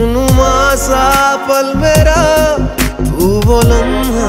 खुशनुमा सा पल मेरा तू वो लम्हा